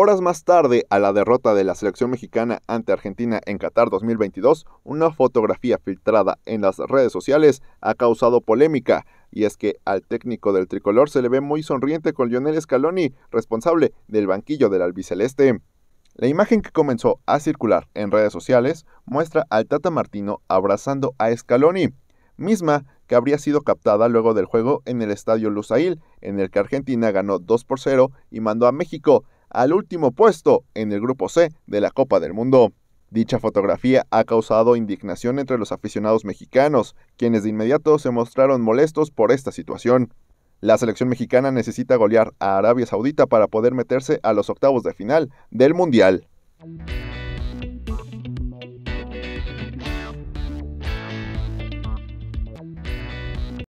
Horas más tarde a la derrota de la selección mexicana ante Argentina en Qatar 2022, una fotografía filtrada en las redes sociales ha causado polémica, y es que al técnico del tricolor se le ve muy sonriente con Lionel Scaloni, responsable del banquillo del albiceleste. La imagen que comenzó a circular en redes sociales muestra al Tata Martino abrazando a Scaloni, misma que habría sido captada luego del juego en el estadio Lusail, en el que Argentina ganó 2 por 0 y mandó a México al último puesto en el grupo C de la Copa del Mundo. Dicha fotografía ha causado indignación entre los aficionados mexicanos, quienes de inmediato se mostraron molestos por esta situación. La selección mexicana necesita golear a Arabia Saudita para poder meterse a los octavos de final del Mundial.